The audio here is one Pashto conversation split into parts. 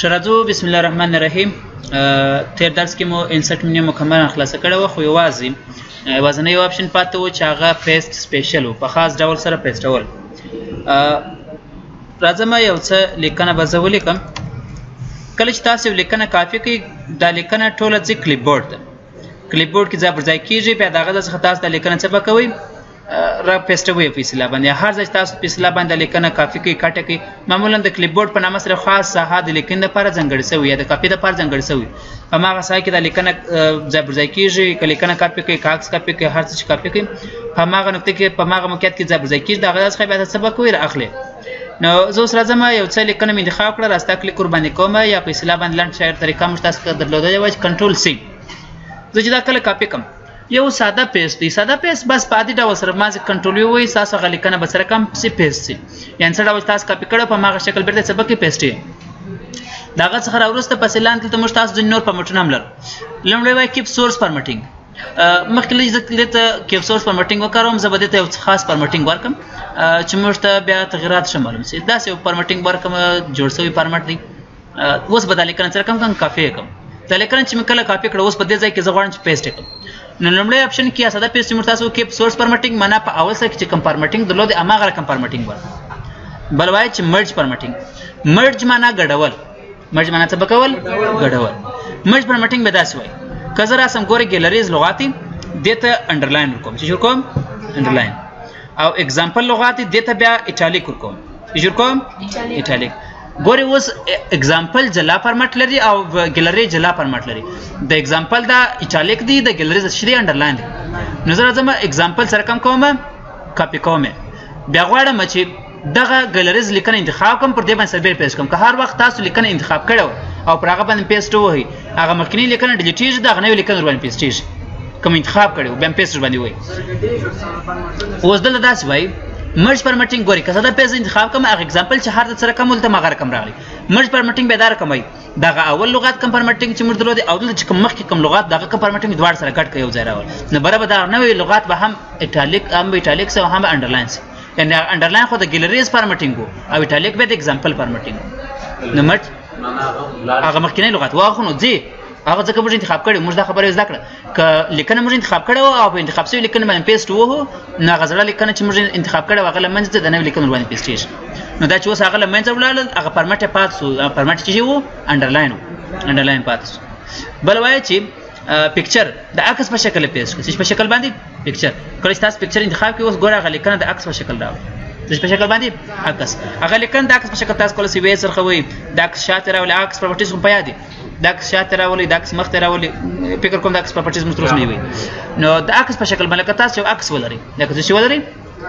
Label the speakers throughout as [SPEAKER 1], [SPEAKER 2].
[SPEAKER 1] شراتو بسم الله الرحمن الرحیم تیر درس کې مو انسرټ منیو مکمل خلاص کړو خو یوازې یوازنی یو آپشن پاتې و چې هغه پیسټ سپیشل و په خاص ډول سره پیسټول راځم یو څه لیکنه به زه ولیکم کله چې تاسو لیکنه کافي کوي دا لیکنه ټوله چې کلیپ بورډ ده کلیپ بورډ کې ځای پر ځای کیږي بیا داغه ځخه تاسو د لیکنه څه پکوي را پیسټوي په اصطلاح باندې هر ځای تاسو په اصطلاح باندې لیکنه کافي کې کټه کې معمولا د کلیپ بورډ په نامه سره خاص ساحه د لیکنې لپاره ځانګړې شوی یا د کاپي لپاره ځانګړې شوی په هغه ساحه کې د لیکنه ځای پر ځای کیږي کله لیکنه کاپي کې کاکس کاپي کې هر څه کاپي کې په هغه نقطه کې په هغه موقعیت کې ځای پر ځای کیږي دا غواړي چې بیا سبق ویر اخلي نو زه اوس راځم یو څه لیکنه مې انتخاب کړه راستا کلیک ور باندې کوم یا په اصطلاح باندې لنډ شاعر طریقه مشتاس کړ درلوده یا وایي کنټرول سی زه چې دا کله کاپي کوم یو ساده پیس دی ساده پیس بس په عادي ډول سره ما چې کنټرول یو وای تاسو غل کنه به سره کم سی پیس سی یعنی سره ډول تاسو کاپی کړو په ماغه شکل بیرته سبق کې پیسټ داغه څخه راورسته پس اعلان ته موږ تاسو د نور پرمټونه هم لر لمړی وای کیپ سورس پرمټینګ مخکې لږ ذکر ته کیپ سورس پرمټینګ وکړم زه به دې ته یو خاص پرمټینګ ورکم چې موږ ته بیا تغیرات شمولم سي دا سه پرمټینګ ورکم جوړ شوی پرمټ دی اوس به دا لیکنه سره کم کم کافي کوم دا لیکنه چې مکله کاپی کړه اوس په دې ځای کې زغوان چې پیسټ کړم نو لومړی اپشن کې اساده پیسټ مرتا سو کې سورس فارمټینګ معنا په اول سره کې چې کم فارمټینګ درلود اما غره کم فارمټینګ ور بل وای چې مرج فارمټینګ مرج معنا ګډول مرج معنا څه بکول ګډول مرج فارمټینګ به داسې وای کزر اسم ګوري ګیلریز لغاتي دته انډرلاین کوم چې شو کوم انډرلاین او اگزامپل لغاتي دته بیا ایټالیک کوم جوړ کوم ایټالیک ګوري اوس اگزامپل جلا فارمټ لري او ګیلری جلا فارمټ لري د اگزامپل دا ایټالیک دی د ګیلری شری انډرلاین دی نو زه راځم اگزامپل سره کم کوم کاپی کوم بیا غواړم چې دغه ګیلریز لیکنه انتخاب کوم پر دې باندې سربیر پیس کوم که هر وخت تاسو لیکنه انتخاب کړو او پر هغه باندې پیسټ وهی هغه مخکنی لیکنه ډیلیټیږي دا غنوي لیکنه ور باندې پیسټیږي کوم انتخاب کړو بیا پیسټ باندې وای اوس دلته داسې وای مرج پرمټینګ ګوري که زه د پیسې انتخاب کوم هغه اگزامپل چې هر د سره کوم ولته مغر کم راغلی مرج پرمټینګ به دار کومای دغه اول لغات کم پرمټینګ چې موږ درلود او دلته چې کوم مخکې کوم لغات دغه کم پرمټینګ دواړه سره ګډ کوي یو ځای راول نو برابر دا نوې لغات به هم ایټالیک هم ایټالیک سره هم انډرلاین سره یعنی انډرلاین خو د ګیلریز پرمټینګ او ایټالیک به د اگزامپل پرمټینګ نو مرج هغه مخکنی لغت واخو نو ځي هغه ځکه موږ انتخاب کړو موږ دا خبره زده کړه ک لیکنه موږ انتخاب کړو او په انتخاب سوی لیکنه باندې پیسټ وو نه غزړه لیکنه چې موږ انتخاب کړو هغه لمنځ ته د نوې لیکنه باندې پیسټ شي نو دا چې اوس هغه لمنځ ولاړ هغه پرمټ پات سو پرمټ چې وو انډرلاین انډرلاین پات سو بل وای چې پکچر د عکس په شکل پیسټ کړئ چې په شکل باندې پکچر کله چې تاسو پکچر انتخاب کوئ اوس ګوره هغه لیکنه د عکس په شکل راوړي د په شکل باندې عکس هغه لیکنه د عکس په شکل تاسو کله چې وې سره خوي د عکس شاته راولي عکس پراپرټیز هم پیدا دي د عکس شاته راولي د عکس مخ ته راولي فکر کوم د عکس پراپرټیز مو ترسه نه وي نو د عکس په شکل باندې تاسو عکس ولري لکه چې ولري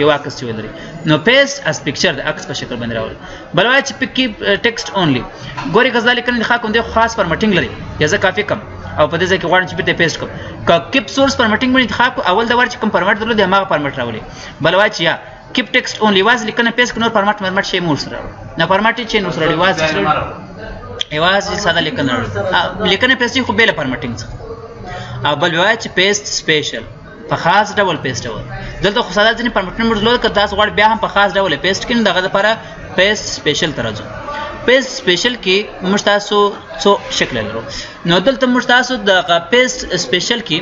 [SPEAKER 1] یو عکس چې ولري نو پیسټ اس پکچر د عکس په شکل باندې راوړي بل وایي چې پکې ټیکسټ اونلي ګوري غزل لیکل نه خاکم دی خاص فارمټینګ لري یا زه کافي کم او په دې ځای کې غواړم چې پته پیسټ کوم که کیپ سورس فارمټینګ باندې انتخاب کو اول دا ور چې کوم فارمټ درلود دی هغه فارمټ راولي بل وایي چې یا کیپ ټیکسټ اونلي واز لیکنه پیسټ نور فارمټ مرمټ شي مور سره نه فارمټ چې نور سره واز یوازې ساده لیکنه لیکنه پیسې خو بیل فارمټینګ او بل وایي چې پیسټ سپیشل په خاص ډول پیسټول دلته خو ساده ځینې پرمټنه موږ لوړ کړ تاسو غواړ بیا هم په خاص ډول پیسټ کین دغه لپاره پیسټ سپیشل ته راځو پیسټ سپیشل کې موږ تاسو څو شکل لرو نو دلته موږ تاسو د پیسټ سپیشل کې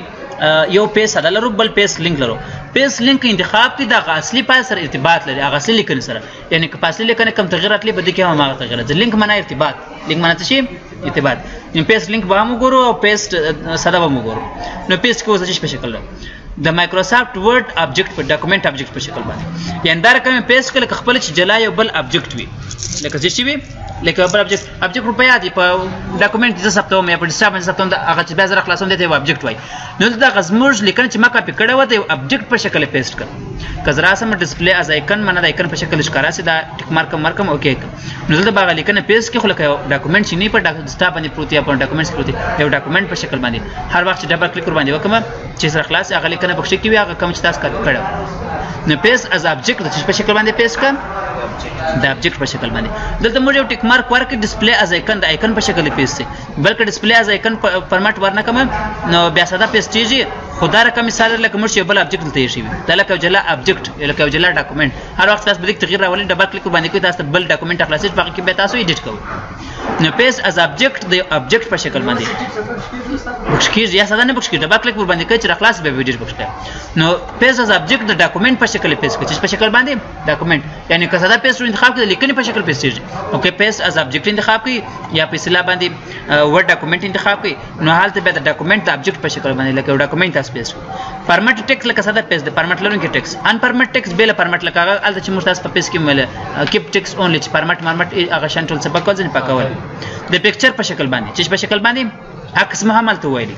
[SPEAKER 1] یو پیس ادا لرو بل پیس لینک لرو پیس لینک انتخاب کې د اصلي پای سره ارتباط لري هغه اصلي لیکنې سره یعنی که پاسلی لیکنه کم تغیر راتلی بده کې هم هغه تغیر راځي لینک معنا ارتباط لینک معنا څه شي ارتباط نو پیست لینک به موږ ګورو او پیست ساده به موږ ګورو نو پیست کې اوس په شکل د مایکروسافټ ورډ ابجیکټ په ډاکومېنټ ابجیکټ په شکل باندې یعنی دا رقم پیست کړه خپل چې جلا یو بل ابجیکټ وي لکه څه شي وي لکه بل ابجیکټ ابجیکټ روپیا دی په ډاکومېنټ کې ثبت ومه په حساب باندې ثبت هغه چې بیا زره خلاصون دی ته ابجیکټ وای نو دا غزموج لیکن چې ما کاپی کړه و دی ابجیکټ په شکل پیسټ کړ کزرا سم ډیسپلی از آیکن منه د آیکن په شکل ښکارا سي دا ټیک مارک مرکم اوکی نو دلته باغ لیکن پیسټ کې خلک ډاکومېنټ چې نه په ډاکومېنټ باندې پروت یا په ډاکومېنټ پروت یو ډاکومېنټ په شکل باندې هر وخت چې ډبل کلیک ور باندې وکم چې سره خلاص هغه لیکنه پکښې کې وي هغه کم چې تاسو کاپي کړو نو پیس از ابجیکټ د په شکل باندې پیس کړم د ابجیکټ په شکل باندې دلته موږ یو ټیک مارک ورکړ ډیسپلی از آیکن د آیکن په شکل پیس دی بلکې ډیسپلی از آیکن فارمټ ورنه کوم نو بیا ساده پیس چیږي خدا رقم مثال لکه موږ یو بل ابجیکټ ته شي دا لکه جلا ابجیکټ لکه جلا ډاکومېنټ هر وخت تاسو بلیک تغیر راولي ډبل کلیک باندې کوي تاسو بل ډاکومېنټ خلاصې پکې به تاسو ایډیټ کوئ نو پیس از ابجیکټ د ابجیکټ په شکل باندې بخش کیږي یا ساده نه بخش کیږي ډبل کلیک ور باندې کوي چې خلاص به ویډیو بخش کړي نو پیس از ابجیکټ د ډاکومېنټ په شکل پیس کړي چې په شکل باندې ډاکومېنټ یعنی که ساده پیس انتخاب کړي لیکنې په شکل پیس کیږي اوکې پیس از ابجیکټ انتخاب کړي یا په اصطلاح باندې ورډ ډاکومېنټ انتخاب کړي نو هلته به د ډاکومېنټ د ابجیکټ په شکل باندې لکه ډاکومېنټ تاسو پیس پرمټ ټیکس لکه ساده پیس د پرمټ لرونکي ټیکس ان پرمټ ټیکس بیل پرمټ لکه هغه الته چې موږ تاسو په پیس کې مل کیپ ټیکس اونلی چې پرمټ مرمټ هغه شان ټول سبق ځنې پکول د پکچر په شکل باندې چې په شکل باندې عکس مو هم الته وایلی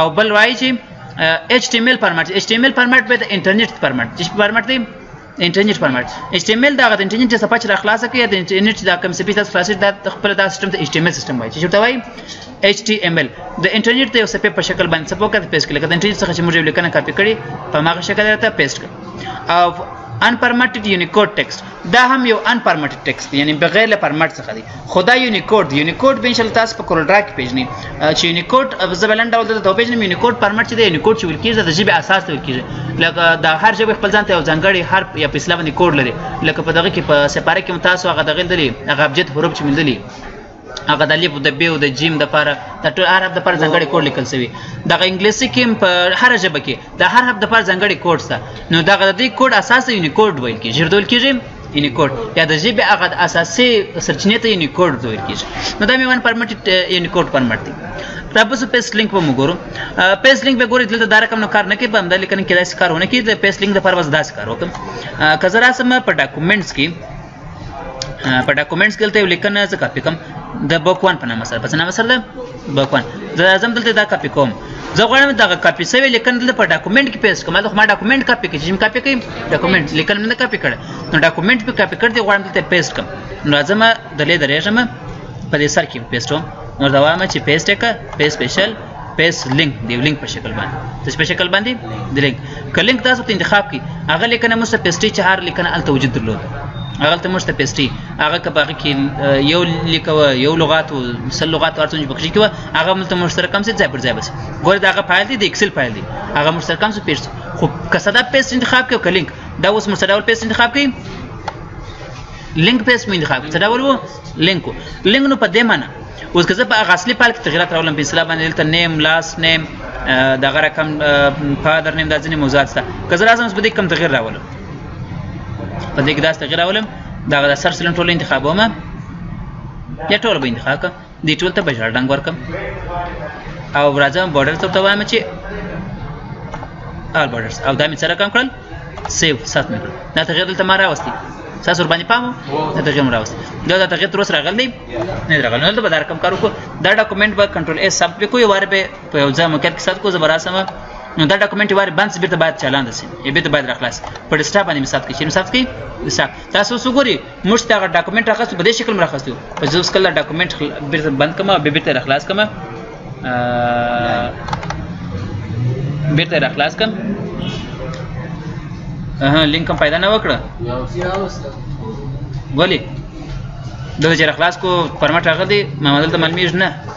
[SPEAKER 1] او بل وایي چې HTML پرمټ HTML پرمټ به د انټرنیټ پرمټ چې پرمټ دی انټرنیټ فارمټ ایچ ټی ایم ایل دا غته انټرنیټ چې سپچ را خلاص کړي د انټرنیټ دا کوم سپیس تاسو خلاص دا خپل دا سیستم ته ایچ ټی ایم ایل سیستم وایي چې ته وایي ایچ ټی ایم ایل د انټرنیټ ته یو سپې په شکل باندې سپو کړه پیسټ کړه د انټرنیټ څخه چې موږ یو لیکنه کاپی کړي په ماغه شکل راته پیسټ کړه او ان پرمټډ یونیکوډ ټیکسټ دا هم یو ان پرمټډ ټیکسټ یعنی بغیر له پرمټ څخه دی خدا یونیکوډ یونیکوډ به ان شاء الله تاسو په کورلډرا کې پیژنې چې یونیکوډ زبلند ډول ته پیژنې یونیکوډ پرمټ چې د یونیکوډ چې ویل کېږي د ژبې اساس ته ویل کېږي لکه د هر ژبې خپل ځان ته یو ځانګړی حرف یا په اسلام باندې کوډ لري لکه په دغه کې په سپاره کې تاسو هغه دغه دلی هغه ابجد حروف چې مندلي هغه د الف د ب او د جیم د پر د ټول عرب د پر ځنګړي کوډ لیکل شوی د انګلیسي کې په هر ژبه کې د هر حرف د پر ځنګړي کوډ سره نو دغه د دې کوډ اساس یونیکوډ ویل کېږي ژردول کېږي یونیکوډ یا د ژبې هغه د اساسي سرچینې ته یونیکوډ ویل کیږي نو دا میوان پرمټ یونیکوډ پرمټ دی دا په پیس لینک به وګورو پیس لینک به ګورئ دلته دا رقم نو کار نه کوي په همدا لیکنه کې داسې کارونه کوي د پیس لینک لپاره بس داسې کار وکړم که زه راسم په ډاکومنټس کې په ډاکومنټس کې دلته یو لیکنه زه کاپي کوم د بوک وان په نامه سره په نامه سره ده بکوان زه اعظم دلته دا کاپی کوم زه غواړم دا کاپی سوی لیکن دلته په ډاکومېنټ کې پیس کوم دا ما ډاکومېنټ کاپی کې چې کاپی کوم ډاکومېنټ لیکن نه کاپی کړ نو ډاکومېنټ په کاپی کړ دی غواړم دلته پیس کوم نو اعظم دلې درېږم په دې سر کې پیس کوم نو دا وامه چې پیس ټک پیس سپیشل پیس لینک دی لینک په شکل باندې د په شکل باندې د لینک ک لینک تاسو ته انتخاب کی هغه لیکنه مو سره پیسټی چې هر لیکنه الته وجود درلود هغه ته مو سره پیسټی هغه که باقي کې یو لیکو یو لغات او سل لغات ورته چې پکې کېوه هغه ملته مشترک هم څه ځای پر ځای بس ګور دا هغه فایل دی د ایکسل فایل دی هغه مشترک هم څه پیسټ خو کسدا پیسټ انتخاب کې کلینک دا اوس مشترک ډول پیسټ انتخاب کې لینک پیسټ مې انتخاب څه ډول وو لینک لینک نو په دې معنی اوس که زه په هغه اصلي فایل کې تغیرات راولم په اصطلاح باندې دلته نیم لاس نیم دغه رقم فادر نیم دا ځینې موضوعات شته که زه راځم اوس په دې کم تغیر راولم په دې کې دا تغیر راولم دا غدا سر سلن ټول انتخابوم یا ټول به انتخاب کوم دی ټول ته بشر ډنګ ورکم او راځم بارډر ته ته وایم چې ال بارډرز او دا مې سره کم کړل سیو سات مې کړل دا تغیر دلته ما راوستي تاسو باندې پام دا تغیر ما راوستي دا دا تغیر تر اوسه راغلی نه راغلی نو دا رقم کارو کو دا ډاکومېنټ به کنټرول اس سب په کوی واره په یو ځای مکر کې سات کو زبرا سم نو دا ډاکومېنټ واره بند سي بیرته باید چالان سي یې بیرته باید راخلاص په ډیسکټاپ باندې مثبت کړئ چې مثبت کړئ ډیسکټاپ تاسو اوس وګورئ موږ دا ډاکومېنټ راخلاص په دې شکل مې راخلاصو په ځو سکل دا ډاکومېنټ بیرته بند کما به بیرته راخلاص کما بیرته راخلاص کم اها لینک هم پیدا نه وکړه ولی دغه چې راخلاص کو پرمټ هغه دی ما دلته معلومیږي نه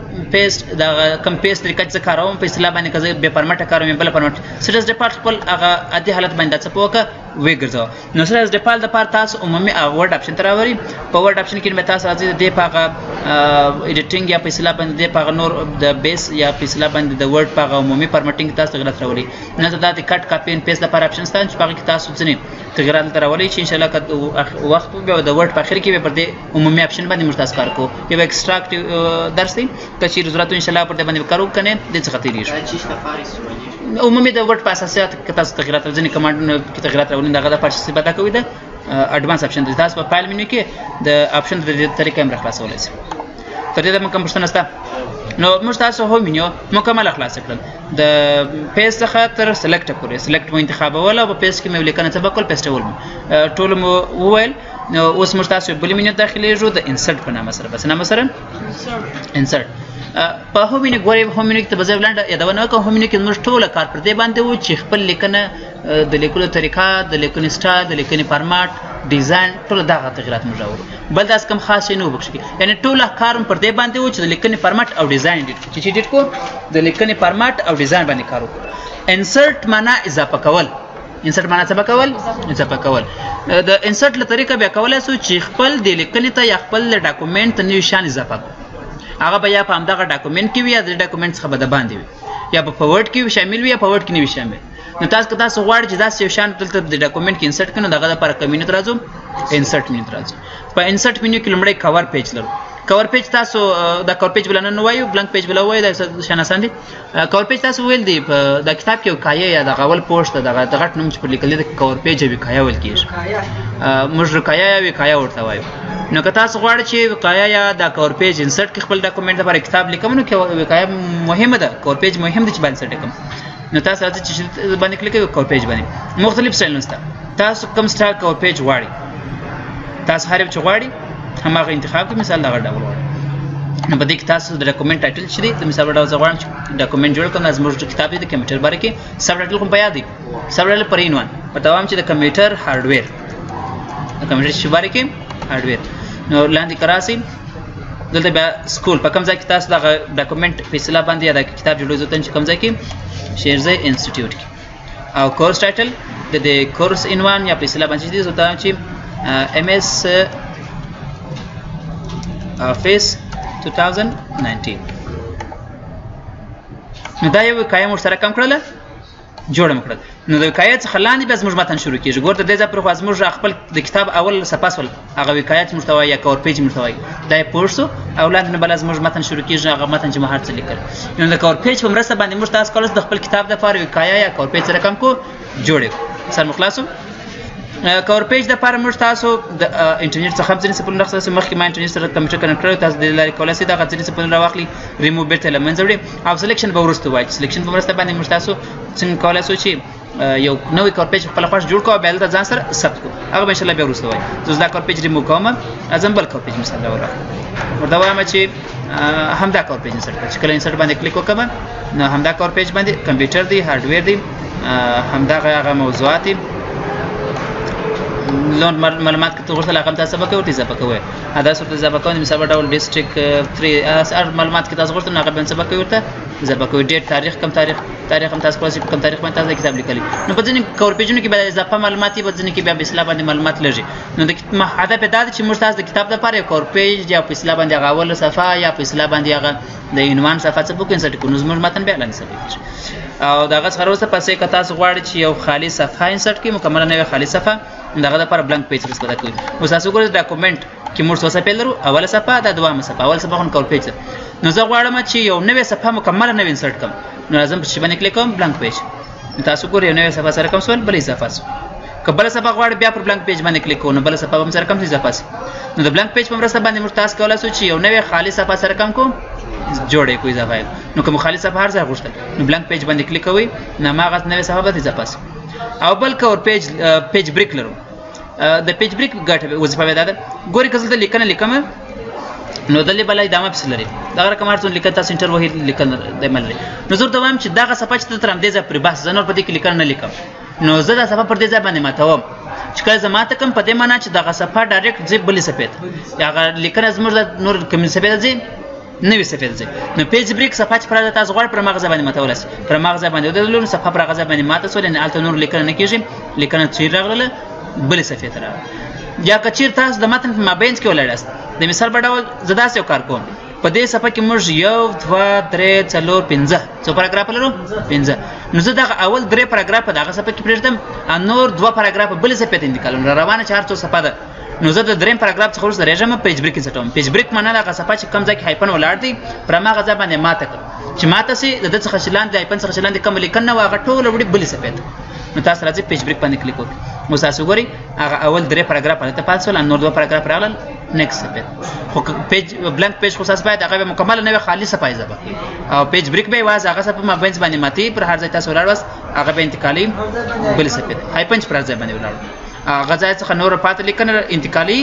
[SPEAKER 1] پیست دا کم پیست طریقه چې کاروم په اصطلاح باندې کزه به پرمټه کاروم بل پرمټ سټرس د پارت خپل هغه عادي حالت باندې څه پوکه وی ګرځاو نو سټرس د پال د پار تاسو عمومي ورډ اپشن تراوري په ورډ اپشن کې به تاسو راځي د پاغه ایډیټینګ یا په اصطلاح باندې د پاغه نور د بیس یا په اصطلاح باندې د ورډ پاغه عمومي پرمټینګ تاسو غلط راولي نه دا د کټ کاپی ان پیست د پار اپشن ستاسو چې پاغه کې تاسو ځنی تغیرات تراولي چې ان شاء الله وخت به د ورډ په اخر کې به پر دې عمومي اپشن باندې موږ تاسو کار کو یو ایکستراکټ درس دی که چیرې ضرورت ان شاء الله پر دې باندې کار وکنه د څه خاطر یې عمومي د ورډ په اساسات کې تاسو تغیرات ځینې کمانډونه کې تغیرات راولین دغه د پارسي بدا کوي دا اډوانس اپشن دی تاسو په فایل منیو کې د اپشن د طریقې هم راخلاصولای شئ تر دې د مکم پښتنه ستا نو موږ تاسو هم منیو مکمل خلاص کړل د پیس څخه تر سلیکټ پورې سلیکټ مو انتخابول او په پیس کې مې ولیکنه څه بکول پیسټول ټول مو وویل نو اوس موږ تاسو بل مینه داخليږو د انسرټ په نامه سره بس نامه سره انسرټ په هومینه ګوري هومینه کې بځای ولنډه یادونه کوم هومینه کې موږ ټول کار پر دې باندې و چې خپل لیکنه د لیکلو طریقه د لیکنې سټایل د لیکنې فارمټ ډیزاین ټول دغه تغیرات موږ راوړو بل داس کم خاص نه وبخښي یعنی ټول کار پر دې باندې و چې د لیکنې فارمټ او ډیزاین دي چې ډیټ کو د لیکنې فارمټ او ډیزاین باندې کار وکړو انسرټ معنا اضافه کول انسرټ معنا څه کول څه کول د انسرټ له طریقه بیا کولای شو چې خپل د لیکنې ته یا خپل د ډاکومېنټ ته نوې شان اضافه کړو هغه به یا په همدغه ډاکومېنټ کې وي یا د ډاکومېنټ څخه به د باندې وي یا په فورډ کې شامل وي یا په ورډ کې نه وي شامل نو تاسو که تاسو غواړئ چې داسې یو شان دلته د ډاکومېنټ کې انسرټ کړئ نو دغه لپاره کوم منیو ته راځو انسرټ منیو ته راځو په انسرټ منیو کې لومړی کور پیج لرو کور پیج تاسو دا کور پیج بلنه نه وایو بلانک پیج بلوي دا شان اسان دي کورپیج تاسو ویل دی په د کتاب کې کایه یا د غول پوښت دغه د غټ نوم چې په لیکل د کورپیج وی کایه ول کیږي موږ کایه یا وی کایه ورته وایو نو که تاسو غواړئ چې وقایه یا د کور پیج انسرټ کې خپل ډاکومېنټ لپاره کتاب لیکم نو کې وقایه مهمه ده کور پیج مهم دي چې باندې سټ کوم نو تاسو راځي چې باندې کلیک کوئ کور پیج باندې مختلف سټایلونه شته تاسو کوم سټایل کور پیج غواړئ تاسو هر یو چې غواړئ هماغه انتخاب کې مثال دغه ډول وړي نو په دې کې تاسو د ډاکومېنټ ټایټل شری د مثال ډول زه غواړم چې ډاکومېنټ جوړ کړم زموږ د کتاب د کمپیوټر باره کې سب ټایټل کوم پیدا دی سب ټایټل پر عنوان په دوام چې د کمپیوټر هارډویر د کمپیوټر شی باره کې هارډویر نو لاندې کراسي دلته بیا سکول په کوم ځای کې تاسو د ډاکومېنټ فیصله باندې یا د کتاب جوړولو ته چې کوم ځای کې شیرزه انسټیټیوټ کې او کورس ټایټل د دې کورس عنوان یا په اصطلاح باندې دې زوتا چې ایم اس افیس 2019 نو دا یو قایم مشترک کم کړل جوړ مکړل نو د قاید څخه لاندې بیا زموږ متن شروع کیږي ګورته د ځا پر خو زموږ خپل د کتاب اول صفحه سول هغه وکایت موږ ته وایي یا کور پیج موږ ته وایي دا پوه شو او لاندې نه بل از موږ متن شروع کیږي هغه متن چې ما هر څه لیکل نو د کور پیج په مرسته باندې موږ تاسو کولای د خپل کتاب د پاره وکایا یا کور پیج رقم کو جوړ کړو سر مخلاصو کور پیج د پاره موږ تاسو د انټرنیټ څخه ځینې سپلونه راخصه سم مخکې ما انټرنیټ سره کمپیوټر کنیکټ کړو تاسو د لارې کولای شئ دا ځینې سپلونه راوخلی ریموو بیرته لمنځه وړي او سلیکشن به ورسته وایي سلیکشن به ورسته باندې موږ تاسو څنګه کولای شو چې یو نوې کار پیج خپل خوښ جوړ کوه بیا دلته ځان سره ثبت کو هغه ان شاء الله بیا وروسته وای زه دا کار پیج ریمو کوم ازم بل کار پیج مثلا ورا ورته وایم چې همدا کار پیج انسرټ کړ چې کله انسرټ باندې کلیک وکم نو همدا کار پیج باندې کمپیوټر دی هارډویر دی همدا هغه موضوعات دی لون معلومات کې تور سره کوم تاسو پکې وتی زپه کوي ادا سره ته زپه کوي مثال ډول ډیسټریکټ 3 اس ار معلومات کې تاسو غوښتنه کوم زپه کوي ته زپه کوي ډیټ تاریخ کم تاریخ تاریخ هم تاسو کولی په کوم تاریخ باندې تاسو کتاب لیکلی نو په ځینې کور پیجونو کې بیا اضافه معلومات په ځینې کې بیا په اصلاح باندې معلومات لږي نو د هدف دا دی چې موږ تاسو د کتاب لپاره یو کور پیج یا په اصلاح باندې هغه اوله صفحه یا په اصلاح باندې هغه د عنوان صفحه څه بوکین سټ کو نو زموږ متن بیا لاندې سټ او دغه سره اوسه پسې که تاسو غواړئ چې یو خالی صفحه انسرټ کړئ مکمله نوې خالی صفحه دغه لپاره بلانک پیج استفاده کوئ اوس تاسو ګورئ ډاکومېنټ کې موږ څه صفحه لرو اوله صفحه دا دوامه صفحه اول صفحه خو کول پیج نو زه غواړم چې یو نوې صفحه مکمله نوې انسرټ کړم نو لازم په شی باندې کلیک کوم بلانک پیج تاسو ګورئ نوې صفحه سره کوم سول بلې صفحه سو کبل صفحه غواړ بیا پر بلانک پیج باندې کلیک کوو نو بل صفحه هم سره کوم صفحه سي نو د بلانک پیج په مرسته باندې موږ تاسو کولای شو چې یو نوې خالي صفحه سره کوم کوم جوړې کوی ځای نو کوم خالي صفحه هر ځای غوښته نو بلانک پیج باندې کلیک کوئ نو ما غز نوې صفحه به ځپاس او بل کور پیج پیج بریک لرو د پیج بریک ګټه وظیفه به دا ده ګوري کزل ته لیکنه لیکم نو دلې بلای دامه پس لري دا رقم ارته لیکل تاسو انټر وهی لیکل د مل لري نو زه دوام چې دغه صفه چې تر هم دې ځه پر بحث زنور په دې کې لیکل نه لیکم نو زه دا صفه پر دې ځای باندې ماتوم چې کله زما ته کوم په دې معنی چې دغه صفه ډایرکټ زی بلې صفه ته هغه لیکنه زموږ د نور کوم صفه ته نوې صفحه ته ځئ نو پیج بریک صفحه چې پراده تاسو غواړئ پر مغزه باندې متول شي پر مغزه باندې ودرلو صفحه پر مغزه باندې ماته سول نه الته نور لیکنه نه کیږي لیکنه چیر راغله بلې صفحه ته راغله یا کچیر تاسو د متن په مابین کې ولاړاست د مثال په ډول زدا سیو کار کوم په دې صفحه کې موږ یو دوا درې څلور پنځه څو پاراګراف لرو پنځه نو زه دغه اول درې پاراګراف په دغه صفحه کې پرېږدم نور دوا پاراګراف بل صفحه ته انتقالوم روانه چهار څو صفحه ده نو زه د دریم پاراګراف څخه وروسته رېژم پیج بریک سټوم پیج بریک معنی دا غصفه چې کم ځای کې هایپن ولاړ دی پر ما غزا باندې ماته کړ چې ماته سي د څخه شلان د هایپن څخه شلان د کم لیکن نه واغه ټول وړي بل سپید نو تاسو راځي پیج بریک باندې کلیک وکړئ نو تاسو ګوري هغه اول درې پاراګراف ته پاتې شول نور دوه پاراګراف راغلل نیکست سپید خو پیج بلانک پیج خو تاسو باید هغه مکمل نه وي خالص پایزه به او پیج بریک به واز هغه سپ ما بنز باندې ماتي پر هر ځای تاسو ولاړ واس هغه به انتقالي بل سپید هایپن پر ځای باندې ولاړ غزا څخه نور پاتې لیکنه انتقالي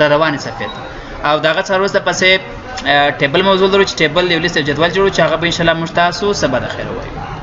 [SPEAKER 1] را روانې صفحه او داغه څلور څه پسې ټیبل موضوع درو چې ټیبل یو لیست جدول جوړو چې هغه به ان شاء الله مشتاسو سبا د خیر وایي